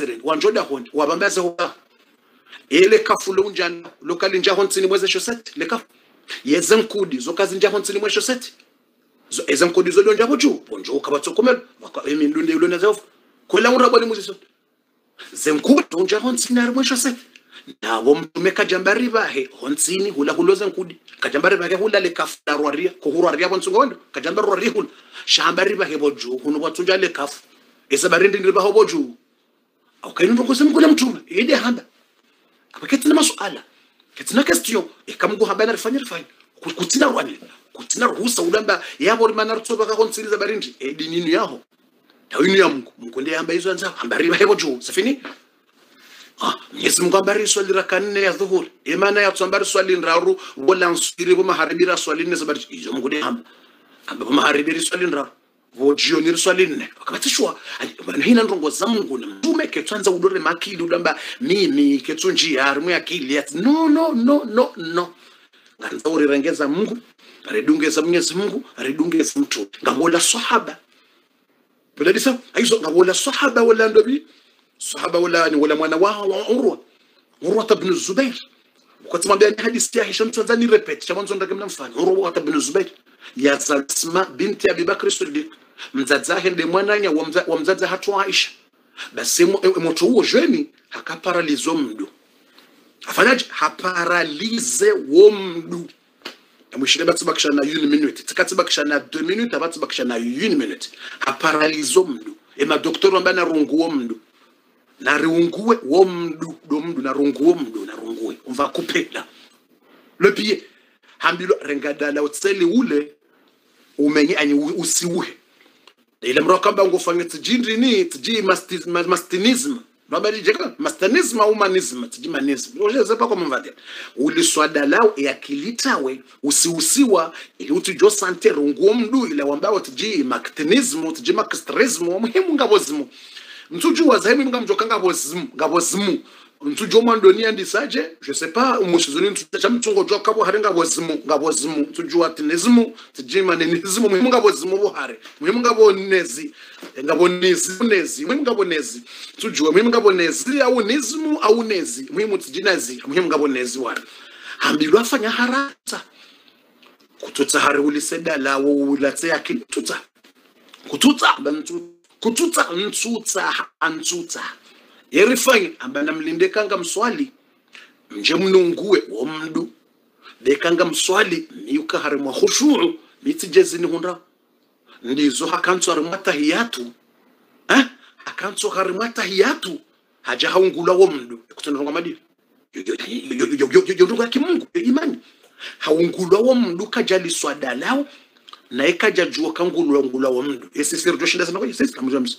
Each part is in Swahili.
sere wanjoda honi wabambaze hoka ele kafu lo lokali nja honsini mweze shosete le kafu yeze nkudi zokazi nja honsini mweze shosete zo eze nkudi zo lonja boju bonjo ukabatsokomelo baka emindu ndi lo nazo kwela urabo ni muziso zenkudi unja honsini ari mweze shosete nabo mtume kajambari bahe honsini hula huloza nkudi. Kajambari bahe hula le kafu la rwaria ko hurwaria wendo kajambari rwaria hula. Shambari bahe boju hunu batunja le kafu esa barindi ndi baho boju aukaini ndo kusema kule mtume ide hamba apaketina masuala ketina question. Ekamgo hamba na rifanya kutina rwani kutina ruhusa ulamba? Yabo rimana rutsoba ka konsiliza barindi edininu yaho tawinu ya mungu. Mungu ndiye hamba hizo anza hamba riba hebo juu safini? Ah, Mwenyezi Mungu ambari swali la kanne ya dhuhuri. Imana ya tsambari swali nraru. Wala nsiri bo maharibira swali nne sabari izo Mungu ndiye hamba. hamba maharibira swali nraru. Bo jioni swali nne. Wakabatishwa hina ndongo za Mungu na mtume ketwanza udore makili udamba mimi ketunji rimwe akili ati no no no no no. Nganza urirengeza Mungu ridungeza Mwenyezi Mungu ridungeza mtu. Ngabola sahaba. Bila disa? Aizo ngabola sahaba wala ndobi. Sahaba wala ni wala mwana wao wa Urwa. Urwa ibn Zubair. Wakati mwambia ni hadithi ya Hisham Tanzani repeat cha mwanzo ndagemna mfano Urwa ibn Zubair. Ya Asma binti Abi Bakr Siddiq mzazahe ndi mwananya wa mzadza hatu Aisha. Basi e- moto huo jeni hakaparalize mdu. Afanyaje? Haparalize wo mdu. Amwishile batsibakisha na une minute. Tikatsibakisha na deux minute abatsibakisha na une minute. Haparalize mdu. Emadoktori ambaye narunguwo mdu. Nariungue wo mdu do mdu narunguwo mdu narungue. Umva kuphela lopie hambilo rengadala utseli ule umenye anye u- usiuhe ile mrakaba ngufanya tjindri ni tji mastinism. Mabarijeka mastinism au manism tiji manism ujezepa kwa mvade ya yakilitawe usiusiwa ili utujo sante rungu mdu ile wambao tji mactinism tji mactrism muhimu ngabozimu mtuju wa zahimu ngamjokanga bozimu ngabozimu mtsujo mwa ndoni yandisaje je sais pas. Umusuzuni cha mtsungo jwa kabo hare ngabo zimu ngabo zimu tsujo wa tinezimu ne nizimu muhimu ngabo zimu buhare muhimu ngabo nezi nezi nezi muhimu ngabo nezi tsujo muhimu au nizimu au nezi. Muhimu tijina zi. Muhimu ngabo nezi wana fanya harata. Kututsa hare uliseda lawo ulatse yakini tutsa. Kututsa kututsa ntutsa antutsa yerifanya amba namlindekanga mswali nje mnungue womdu dekanga mswali miyuka harimwa khushuu mitsigezini hunda. Ndizo hakanso harimwa tahiyatu eh? hakanso harimwa tahiyatu haja haungula womdu ekutanonga madiri yondugu yake kimungu imani. Haungulwa womdu kajaliswadalao naye kajajua kangulwa ngulwa womdu kwa sisi kamjamsi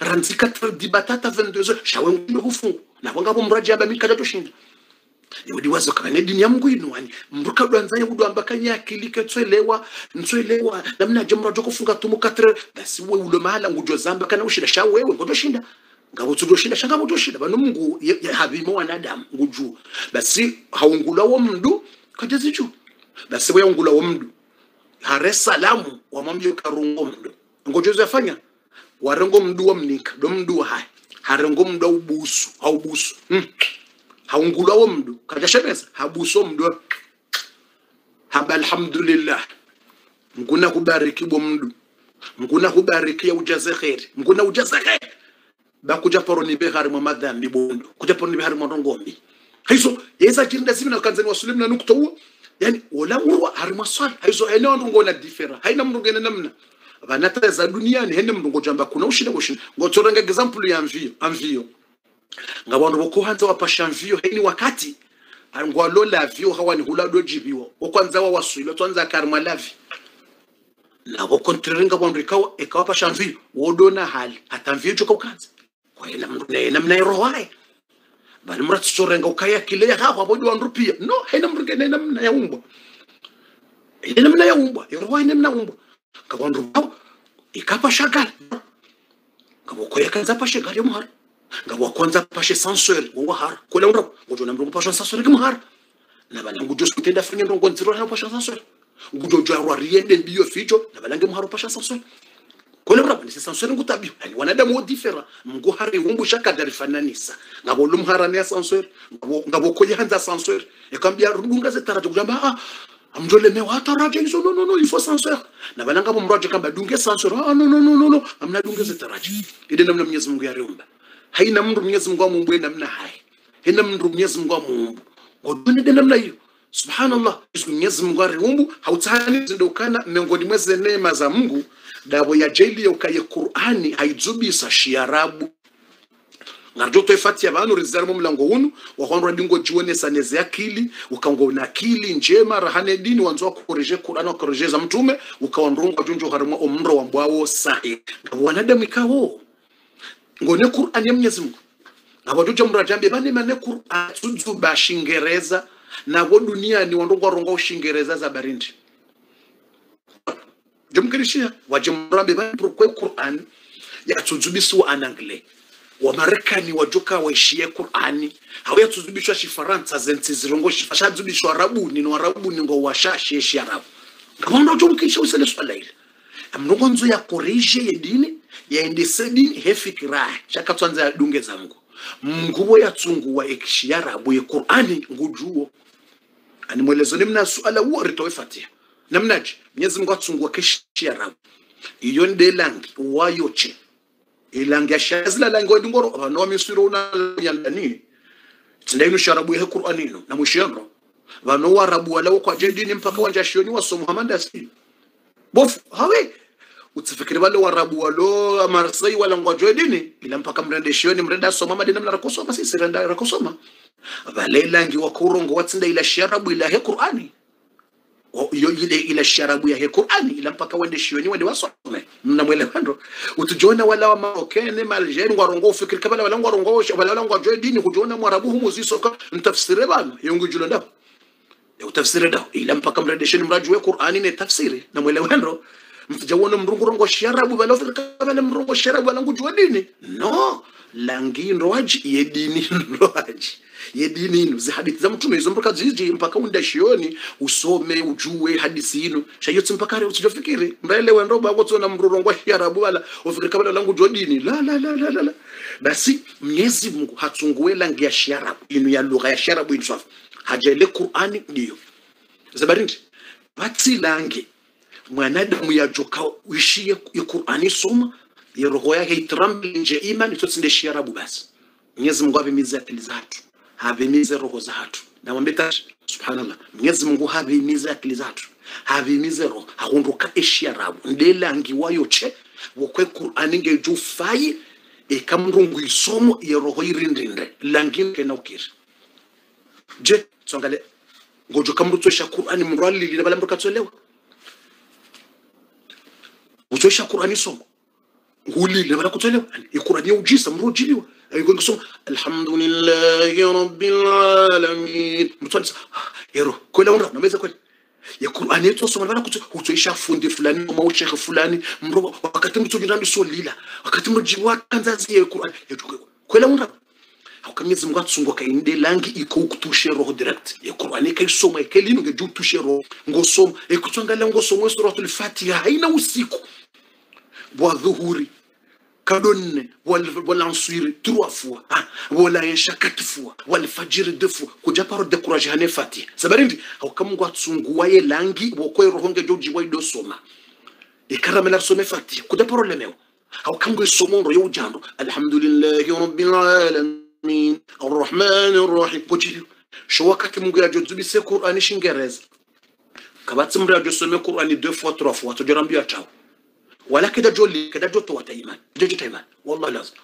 raha nitsika dibatata 22 heures zahoagnolo ho fo navangavo miraha jiaby amiko atratrosindra eo le oazo karaha nediny amiko ino any mirokaolo an'izany olo ambakany akilika nitsoelewa nitsoelewa naminaja na mna jomra joko funga tumu katre. Sy hoe olo mahala ngodro zambaka na oshinda sha wewe ngotroshinda ngavotsotroshinda sha ngavotoshinda vano mungu havimo wanadamu ngujuu basi haungula wa mdu mndu kajazichu basi weungula wa mdu hare salamu wa wamwambie karungo mndu. Ngojozi afanya warengo mdu wa mnika do mdu wa hai. Harengo mdu wa ubusu haubusu. Hmm. Haungulawo mndu kajashemeza habuso mdu. Haba alhamdulillah. Nguna kubariki bo mdu. Nguna kubariki ya ujaze kheri. Nguna ujaze kheri. Bakuja poroni be hari mwa madhambi bondo kuja poroni be hari mwa ngombi hizo yeza kirinda zimi na kanzani wasulimu na nukta huo. Yani wala urwa hari mwa swali. Hizo ene ndongo na differa haina mndu namna vanateza duniani hende mulungu jamba kuna ushida ngotora nga example ya mvio mvio. Nga vanhu vokuhanza wapasha mvio heni wakati nga ngwalola vio hawa ni hula dojibiwa hawani huladojibiwa okwanza wawaswila twanza akarima lavi. Navo kontreringa vanhu ikawa wapasha mvio wodona hali. Hata mvio chokaukanza kwaena mndu naena mnairohaya vani muratsorenga ukaya kile ya hawa avodi wandu pia. No hena mndu naena mnayaumbwa hena mnayaumbwa iroha hena mnaumbwa bao ikapa shagal kabo koya kanza pa shagal yomhar ngabo kwanza pashe sanseur wo har kule ndo ngojo namro pashe sanseur kimhar na bala ngujo skutenda fanya ndo ngonziro ha pashe sanseur ngujo arwa riende biyo ficho na bala ngemharo pashe sanseur kole mraba ni sanseur ngutabi yani wanadamu differa mgo hari wumbu shaka darifananisa ngabo lumhara ne ngabo koya hanza sanseur yakambia runga zetara kujamba ah amjole me wata raja ni so no no no il faut censeur. Na balanga ngabo mraje kamba dunge censeur. Ah no no no no no. Amna dunge zetaraje ide namna Mwenyezi Mungu yariumba haina mndu Mwenyezi Mungu amumbwe namna hai. Haina mndu Mwenyezi Mungu amumbu ngodone de namna hiyo. Subhanallah. Isu Mwenyezi Mungu ariumbu hautani zindokana miongoni mweze neema za Mungu. Dabo ya jeli ya ukaye Qur'ani haizubisa shiarabu ngarjo toifatia vanu rizarimo mlango unu wakwandwa ndingo jione neze akili ukango na akili njema rahane dini wanzo kukoreje Qur'an wakoreje za mtume ukawandronga junjo harimo omro wa mbwawo sahi. Wanadamu ikawo? Ngone Qur'an ya Mwenyezi Mungu. Abajuja mrajambe bane mane Qur'an tuzu ba shingereza nabo duniani wandongwa ronga ushingereza za barindi. Jomkirishia wajemrambe bane pourquoi Qur'an ya tuzubisiwa anangle wamarekani wajoka waishie qurani. Hawayatuzubishwa shifaransa zensi zirongo shazubishwa arabuni no arabuni ngo washasheshi arabu. Ngabona ujumkisha usele swala ile amrongo nzo ya korije ya yaendese dini hefikira shakatwanza ya dunge za mungu. Mngubo yatsunguwa ekishi arabu ya qurani ngujuo. Ani mwelezo ni mna suala uo ritowe fatia namnaji mnyezi mungu atsunguwa keshi arabu. Iyo nde langi wayoche shazla lango langi wadingoro vano wamisiro una yandani tsindainu sharabu ya qur'ani ino na mushiyano vano warabu walawo kwa jedini mpaka wanja shioni wa somo hamanda si bofu hawe. Utsifikiri vale warabu walo marsai wala ngwa jedini ila mpaka mrende shioni mrenda soma madina mla rakosoma sisi renda rakosoma. Vale langi wa kurongo watsinda ila sharabu ila he qur'ani ile ile sharabu ya Qur'ani ila mpaka wende shioni wende wasome. Mnamwelewando utujona wala wa Marokene Malgeri warongo ufikiri kabla wala ngwarongo wala wala ngwajoe dini kujona mwarabu humo zisoka mtafsire bana. Yungu julo ndo ya utafsire ndo ila mpaka mredesheni mraju wa Qur'ani ne tafsiri. Namwelewa? Ndo. Mtujawona mrungu rongo sharabu wala ufikiri kabla mrungo sharabu wala ngujua dini. No langi ndoaji yedini ndoaji. Yedini ino zi hadithi za mtume izo mpaka ziji mpaka unda shioni usome ujue hadithi ino shayotsi mpaka re usijofikiri mbaelewe ndo babo tsona mrurongo wa sharabu wala ufikiri kabla langu jo dini. La la la la la, basi mnyezi Mungu hatungue langi ya shiarabu ino ya lugha ya shiarabu ino swafu hajele Qur'ani ndiyo. Zabarindi batsi langi mwanadamu yajoka uishie Qur'ani soma ya roho yake itrambe nje imani totsinde sharabu basi. Mwenyezi Mungu avimize akili zatu havimize roho zatu namwambia tashi subhanallah. Mwenyezi Mungu havimize akili zatu havimize roho. Hakunduka ndele angiwayo che wokwe Qur'ani e ikamrungu isomo ya roho irindinde langi kena ukiri. Je tsongale ngojo kamrutsosha Qur'ani mrwali lile bala mrukatsolewa utsosha Qur'ani somo hulile bala kutolewa iqur'ani ujisa mrojiliwa ayiko ngisoma alhamdulillahi rabbil alamin. Mtwanisa yero kwela unra nameza kwela ya qur'ani yetu soma bala kuto utoisha fundi fulani kama ushekhe fulani mro wakati mtu ndani so lila wakati mjiwa kanzazi ya qur'ani yetu kwela unra hakamnyezi mungu atsungo kainde langi iko ukutushe roho direct. Ya qur'ani kai soma ikelinu tushe roho. Ngosoma ikutsangala ngosoma suratul fatiha haina usiku bwa dhuhuri kadonne walanswiri trois fois. Ah, walaesha quatre fois walfajiri deux fois. Kuja paro hane fati. Sabarindi haukamungu atsunguwaye langi wokoye rohonge joji waido soma. Ikaramela some fati. Kuja paro lemeo haukamungu isomondo yo ujando. Alhamdulillahi rabbil alamin. Arrahmani arrahim. Kujiri sho wakati mungu yajozubise qur'ani shingereza. Kabatsi mri ajosome qur'ani deux fois trois fois. Tojorambio atao wala keda joli keda joto wa taiman jojo taiman wallahi lazim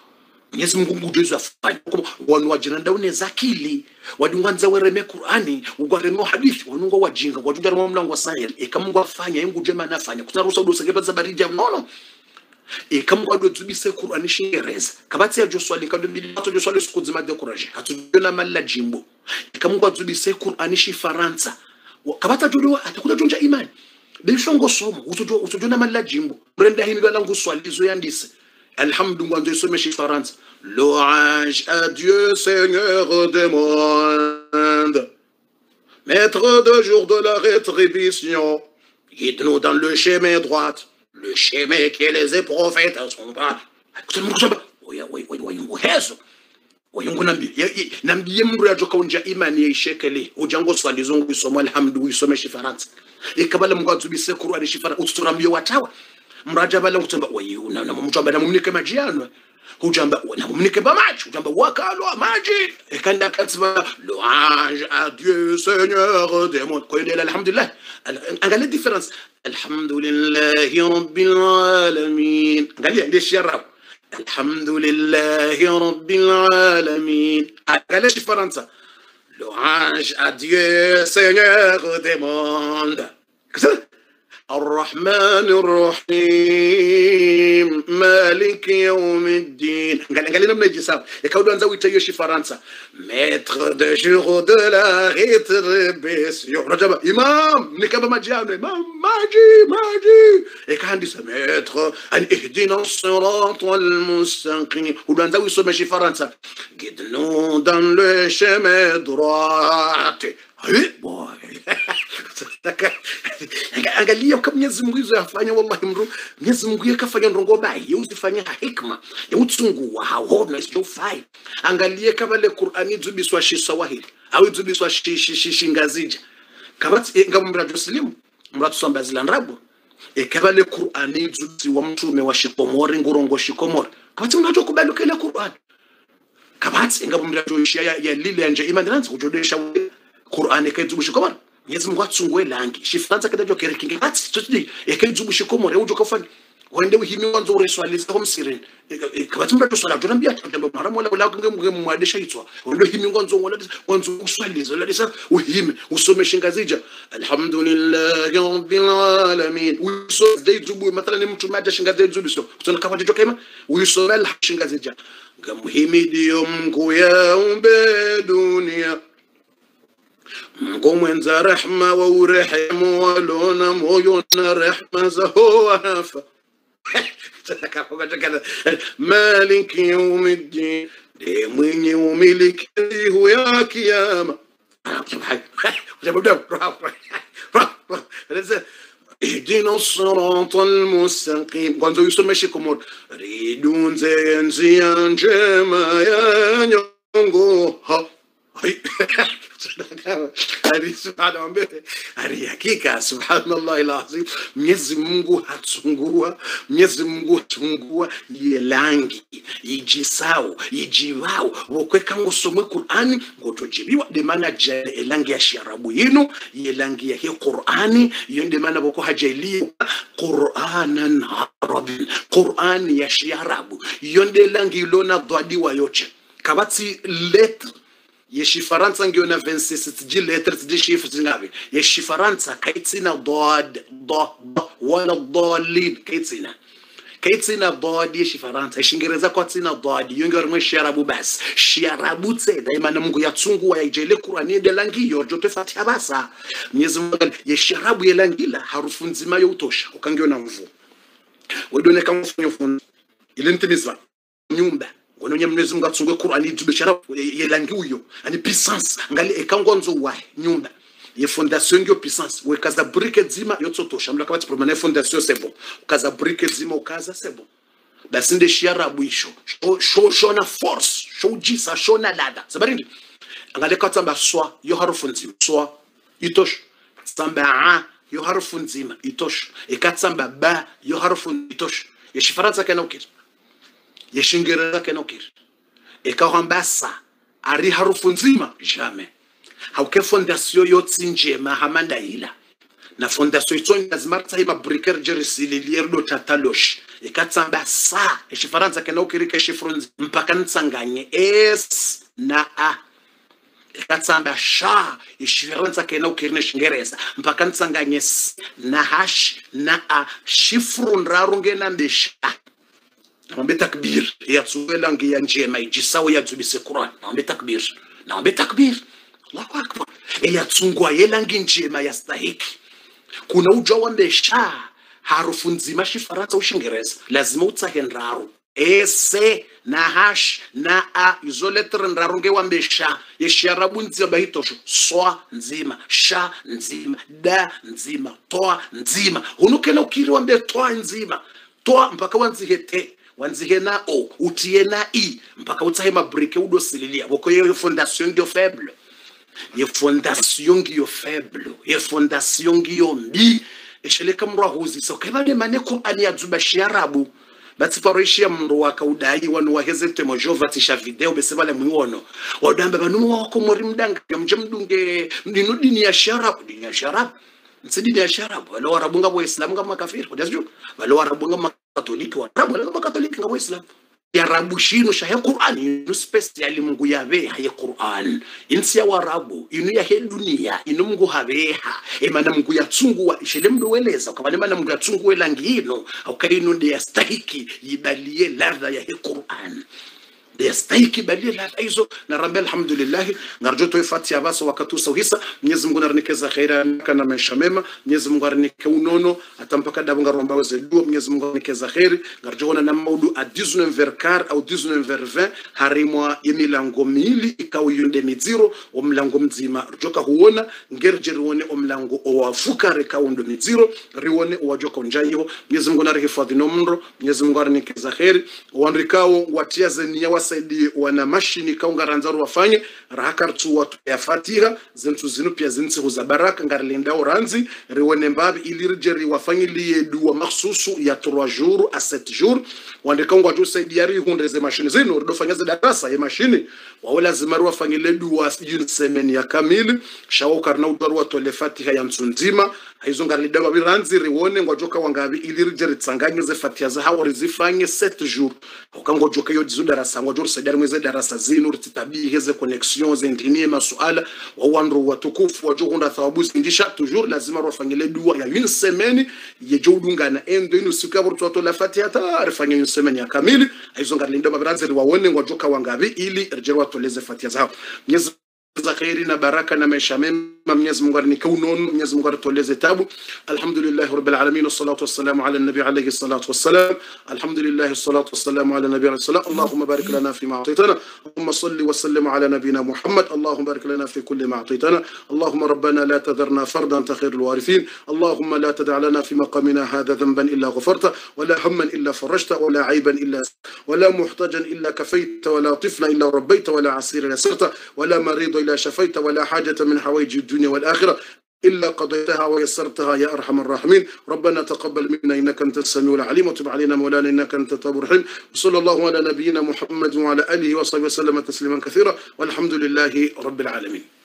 Mwenyezi Mungu ngujezo afanye kwa wanu wajiranda une zakili wadunganza wereme Qur'ani ugwaremo hadithi wanungo wajinga wajuja ramo mlango wa sayel eka Mungu afanya yangu jema nafanya kutarusa udo sekeba za baridi mnono. No ikamkwado dzubise qur'ani shingereza. Kabatsi ya joswali kado bili ato joswali skudzi ma courage atujona malla jimbo. Ikamkwado dzubise qur'ani shi faransa kabata jodo atakuta tunja imani bishongo somo utojo utojona malla jimbo brenda hini bala nguswali zo yandise alhamdu ngwanzo isome shi faransa louange à Dieu Seigneur des mondes maître de jour de la rétribution guide-nous dans le chemin droit le chemin que les prophètes sont pas oyungu nambi nambi yemru ya joka unja imani ishekele ujango swali zongu isomo alhamdu isome shifaransa ikabala mngwazu bise qur'ani shifaransa utsura mbiyo watawa mraja bala ngutsamba oyuna na mumjamba na mumnike majiano hujamba na mumnike ba maji hujamba wakalwa maji ekanda katsiba louange à Dieu Seigneur des mondes hiyo alhamdulillah angalia difference alhamdulillahi rabbil alamin angalia ndio shiara alhamdulillahi rabbil alamin angalia difference louange à Dieu Seigneur des mondes الرحمن الرحيم. مالك يوم الدين. قال لنا من الجسام يكاو دو نزاوي تايو شي فرنسا. ميتر دو جورو دو لا ريتريبيسيون رجب. إمام! نكب ما جي امام ماجي ماجي يك عندي سميتر أن اهدنا الصراط المستقيم. ودو نزاوي سو ماشي فرنسا. قد نو دان لو شيمي دراتي angalia kama Mwenyezi Mungu hizo yafanya, wallahi mru Mwenyezi Mungu yakafanya ndongo bai yeusifanya ha hikma yeutsunguwa haona fai Angalie kama le Qur'ani dzubiswa shisawahili au dzubiswa shingazija kabati ngamra Muslim mratu samba zilandrabo e kama le Qur'ani dzubisi wa mtume wa shikomori ngurongo shikomori. Kama mnacho kubali kile Qur'ani kabati ngamra joshia ya, ya lile anje imani kujodesha Qur'ani kai dzubisha komori Mwenyezi Mungu atsungue langi. Shifanza kada jo kere kinge kati tutidi ekenzu shikomore ujo kafani wende uhimi wanzo ureswaliza homsirin kabati mbato swala tunambia tutambo mara mola wala kunge munge mwadesha itwa wende uhimi wanzo wala wanzo uswaliza wala disa uhimi usome shingazija alhamdulillahi rabbil alamin. Uso dai zubu mathalan mtu maja shingaze zubu so tuna kama jo kema usome al shingazija ngamuhimidio Mungu ya umbe dunia ngomwenza rehma wa urehemu walona moyo na rehma za howafa maliki yaumi ddin ndiye ya kiama اهدنا الصراط المستقيم كنتو يوسف ماشي كومور ريدون زين زيان جما يا نيونغو هاي subhanallah mbele alihakika, subhanallah alazim Mwenyezi Mungu hatungua, Mwenyezi Mungu hatungua yelangi ijisau yijiwao wokweka ngosomwe Qur'ani ngotojibiwa de maana jale elangi ya sharabu yinu yelangi ya hiyo Qur'ani iyo maana boko hajali Qur'anan arabi Qur'ani ya sharabu iyo langi ilona dwadiwa yoche kabati letre yeshifaransa ngeo na 26 tiji letter tiji shifu zingabi yeshifaransa kaitsina dod do wala dolin kaitsina. Kaitsina dod yeshifaransa kwa tsina dod yonge rimwe shiarabu bas shiarabu tse daima na mungu yatsungu yaijele kurani langi yorjo tofauti basa. Mwenyezi mungu yesharabu yelangila harufu nzima yo utosha ukangiyo na mvu. Wedone kama mfunyo fun ilintimizwa nyumba wononye mwenyezi mungu atsungue qur'ani ye yelangi uyo. Ani puissance ngali ekangonzo wa nyumba ye fondation ngyo puissance. Wekaza brique dzima yotsotosha mla kabati promene fondation c'est bon. Kaza brique dzima ukaza c'est bon. Basi nde shiarabu isho. Sho sho na force. Sho jisa sho na lada sabarindi angale katsamba swa yo harufu nzima. Swa itosha tsamba a yo harufu nzima itosha ikatsamba ba yo harufu itosha yeshifaransa kana ukiri yeshingereza kenokiri ikahambasa ari harufu nzima. Jamais. Hauke fondation yotsi njema hamandaila na fondation itsonga zimartsa ima briquer jerisilier do tatalosh ikatsamba sa eshifaransa kenokiri keshifrunzi mpaka ntsanganye s na a. Ikatsamba sha eshifaransa kenokiri neshingereza mpaka ntsanganye s na hash na a. Shifrunraru ngena namwambia takbir. Yatsuwe langi ya njema ijisawo yadzubise Qur'an. Naombe takbir. Naombe takbir. Allahu akbar. Eyatsungwa yelangi njema yastahiki kuna uja wambesha harufu nzima shifaratsa ushingereza. Lazima utsahe nraru. Ese na hash na a. Izo letre nraru ngewambesha yeshiarabu nzima bahitosho swa nzima sha nzima da nzima toa nzima. Hunukela ukiri wambe toa nzima. Toa mpaka wanzihe te wanzihe na o utie na i mpaka utsahe mabrike udosililia. Boko yeyo fondation ngiyo faible. Ye fondation ngiyo faible. Ye fondation ngiyo mbi. Esheleka mndu ahuzisa ukevale maneko ani adzuba shiarabu batsifaroishia mndu wakaudai wanu wahezete mojova tisha video besebale mwiwono. Wadamba banunu wako mori mdanga mje mdunge ninu dini ya sharabu dini ya sharabu nsi dini ya sharabu wale warabunga waislamu nga makafiri kujazju wale warabu nga makatoliki warabu wale nga waislamu. Yarabu shino shahe qur'an inu special mungu yaveha ye qur'an. Insi ya warabu inu ya he dunia inu mungu habeha emana mungu yatsunguwa ishele mndu weleza kwa mana mungu yatsunguwela ngino aukainu ya yastahiki yibalie ladha ya he qur'an yastahiki balie ladha hizo. Na rambe alhamdulillah ngarjo to ifati abasa wakati usauhisa Mwenyezi Mungu narnikeza khaira kana maisha mema. Mwenyezi Mungu arnike unono. Atampaka dabu ngaromba weze duo Mwenyezi Mungu arnikeza khairi. Ngarjo na maudu a 19 vers quart au 19 vers 20 harimwa yemilango mili ikau yunde miziro. Omlango mzima. Joka huona. Ngerje rione omlango owafuka rekaundo miziro. Rione owajoka njayiho Mwenyezi Mungu narihifadhi nomro. Mwenyezi Mungu arnikeza khairi. Wandrikao watiaze niya wasaidie wana mashini kaungaranzaru wafanye rahakartu watu ya fatiha zentu zinu pia zinti huza baraka ngarlinda oranzi riwene mbabi ili rijeri wafanye liye duwa maksusu ya 3 juru a 7 wandika wande kaunga saidi yari ri hundeze mashini zinu rido fanya ze darasa ya mashini. Wawe lazima ri wafanye le duwa yun semeni ya kamili. Shawo karna udwaru ya fatiha ya mtsundima wabi biranzi riwone ngwajoka wangabi ili rijeri tsanganye ze fatia za hawa rizifanye 7 jours ukangojoka yo dizu darasa jor sadar mweze darasa zinu rititabi heze connexion zendinie masuala wa wandu watukufu wajohunda thawabu zindisha toujours lazima rwafanyile dua ya une semaine yejo udungana endo inu siku ya la fatia ta rifanye une semaine ya kamili. Aizo biranzi riwone ngo ngwajoka wangabi ili rjero watoleze za hawa. Mwenyezi za kheri na baraka na maisha mema Mwenyezi Mungu arinike unono Mwenyezi Mungu atoleze tabu alhamdulillah rabbil alamin wassalatu wassalamu ala nabi alayhi salatu wassalam alhamdulillah wassalatu wassalamu ala nabi alayhi salam اللهم بارك لنا فيما اعطيتنا اللهم صل وسلم على نبينا محمد اللهم بارك لنا في كل ما اعطيتنا اللهم ربنا لا تذرنا فردا انت خير الوارثين اللهم لا تدع لنا في مقامنا هذا ذنبا الا غفرته ولا هما الا فرجته ولا عيبا الا ولا محتجا الا كفيت ولا طفلا الا ربيت ولا عسيرا يسرته ولا مريض الا شفيت ولا حاجة من حوائج الدنيا والآخرة إلا قضيتها ويسرتها يا أرحم الراحمين. ربنا تقبل منا إنك أنت السميع العليم وتب علينا مولانا إنك أنت التواب الرحيم. وصلى الله على نبينا محمد وعلى آله وصحبه وسلم تسليما كثيرا والحمد لله رب العالمين.